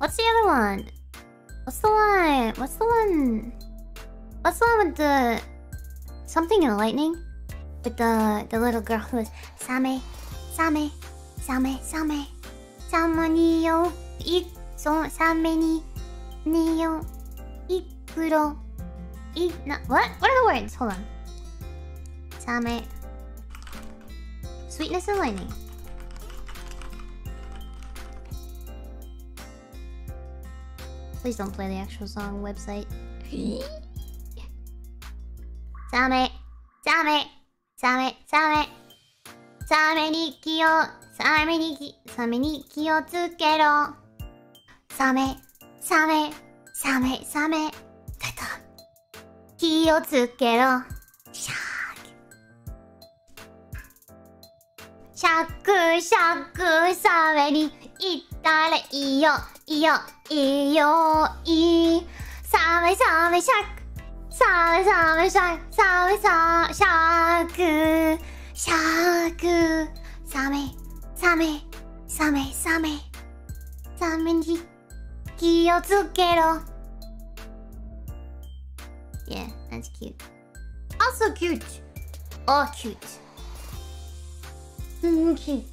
What's the other one? What's the one? What's the one? What's the one with the something in lightning? With the the little girl who was Same, Same, Same, Same, Same yo, i so Same ni ni yo, ikuro, i na what? What are the words? Hold on. Same. Sweetness and lightning. Please don't play the actual song website. Same, same, same, same. サメに気を、サメに気、サメに気をつけろ。サメ、サメ、サメ、サメ。 気をつけろ。シャーク。シャクシャクサメに行ったらいいよ、いいよ、いいよ、いい。サメサメシャク。サメサメシャク、サメサメシャク。シャークサメサメサメサメサメに気をつけろ Yeah, that's cute. Also cute. Oh, cute. Cute.